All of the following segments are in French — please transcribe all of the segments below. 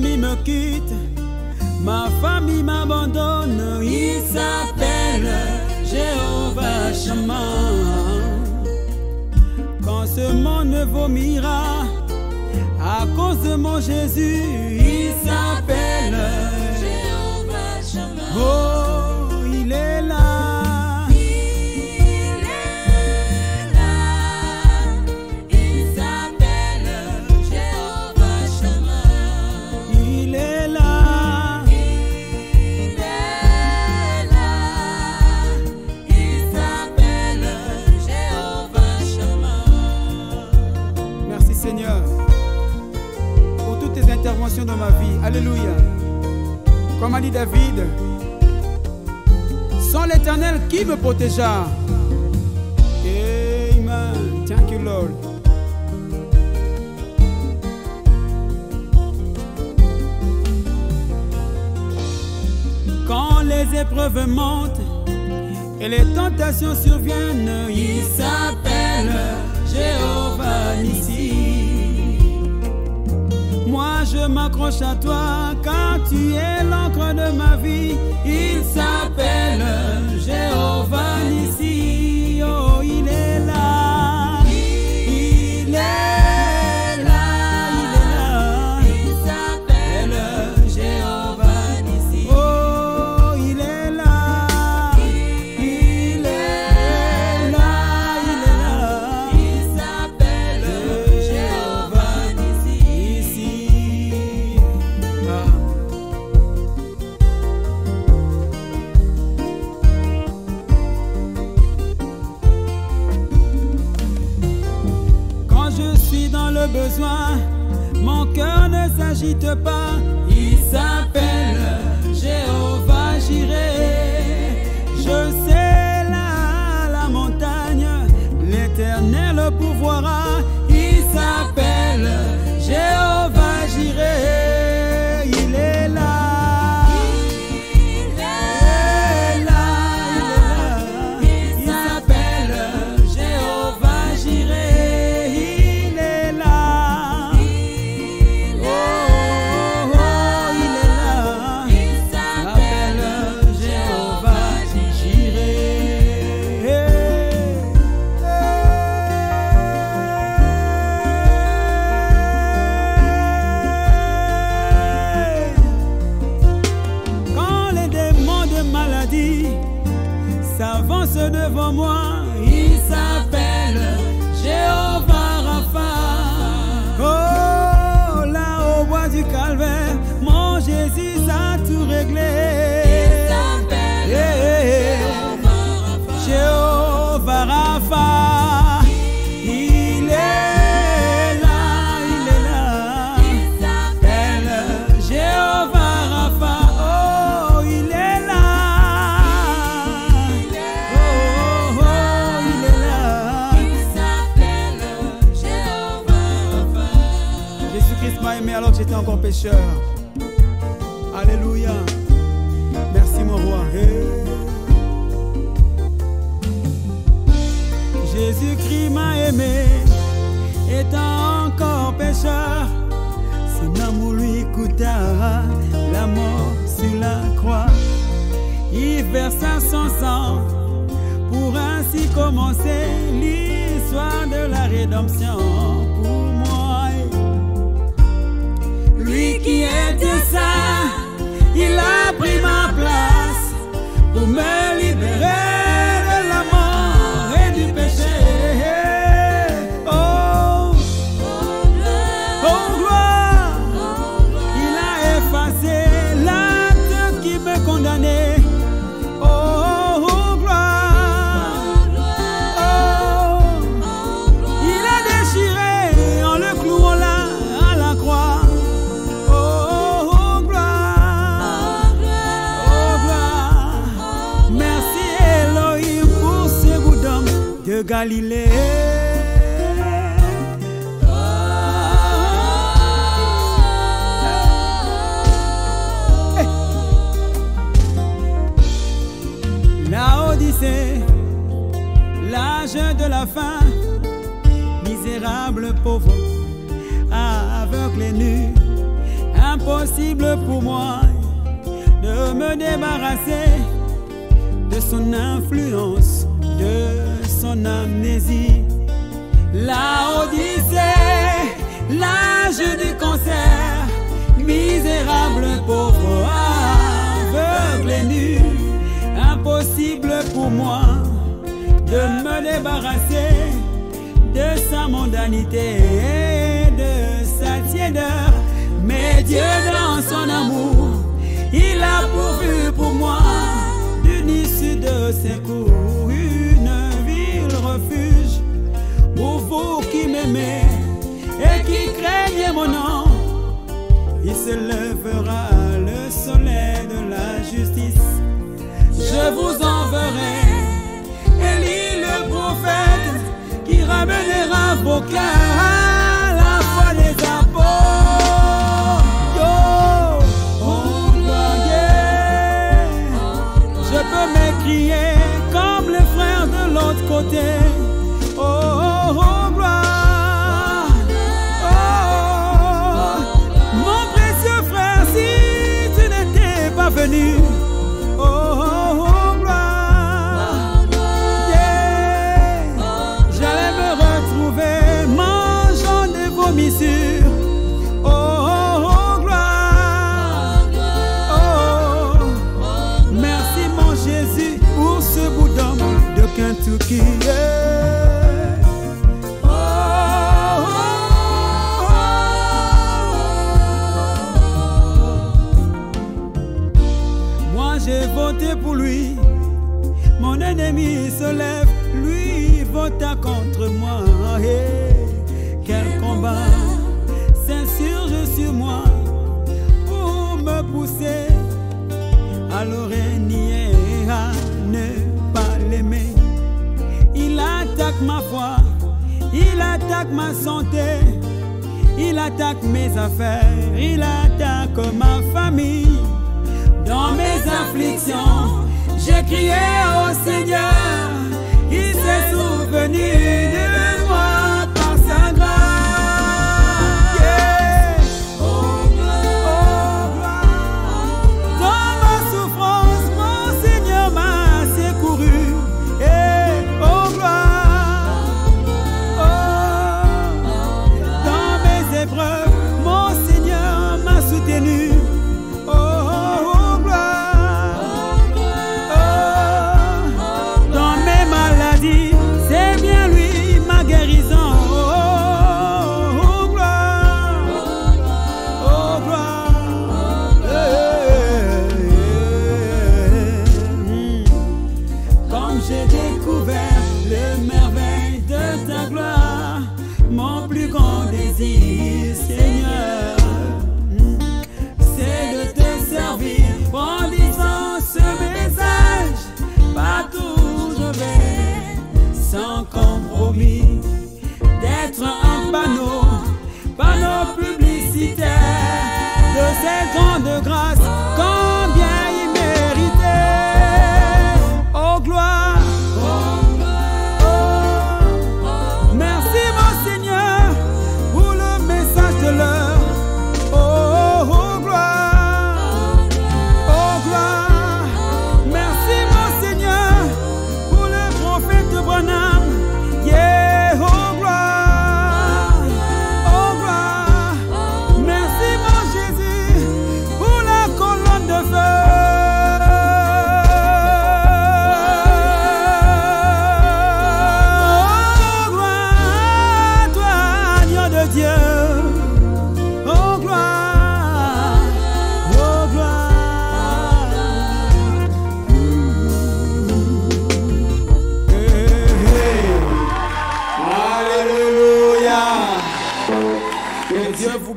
me quittent, ma famille m'abandonne, il s'appelle Jéhovah Shammah. Quand ce monde vomira, à cause de mon Jésus, il s'appelle Jéhovah Shammah. Oh, Alléluia. Comme a dit David, sans l'éternel qui me protégea? Amen. Thank you, Lord. Quand les épreuves montent et les tentations surviennent, il s'appelle Jéhovah Nissi. Moi je m'accroche à toi car tu es l'encre de ma vie. Il s'appelle Jéhovah Nissi. Besoin, mon cœur ne s'agite pas. Il s'appelle Jéhovah Jireh. Je sais là la montagne, l'éternel pourvoira. Il s'appelle s'avancent devant moi, il s'appelle encore pécheur. Alléluia. Merci mon roi. Jésus-Christ m'a aimé, étant encore pécheur. Son amour lui coûta la mort sur la croix. Il versa son sang pour ainsi commencer l'histoire de la rédemption qui Galilée. La Odyssée, l'âge de la fin, misérable pauvre, aveugle et nu, Impossible pour moi de me débarrasser de son influence, de son amnésie. La Odyssée, l'âge du cancer, misérable, pauvre, aveugle et nu. Impossible pour moi de me débarrasser de sa mondanité et de sa tiédeur. Mais Dieu, dans son amour, il a pourvu pour moi d'une issue de secours, Il se lèvera le soleil de la justice. Je vous enverrai Élie le prophète qui ramènera vos cœurs à la foi des apôtres. Oh. Je peux m'écrier comme les frères de l'autre côté. Moi j'ai voté pour lui. Mon ennemi se lève, lui vota contre moi. Quel combat s'insurge sur moi pour me pousser à le régner, à ne pas l'aimer. Attaque ma foi, il attaque ma santé, il attaque mes affaires, il attaque ma famille. Dans mes afflictions, j'ai crié au Seigneur, me.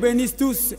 Bénisse tous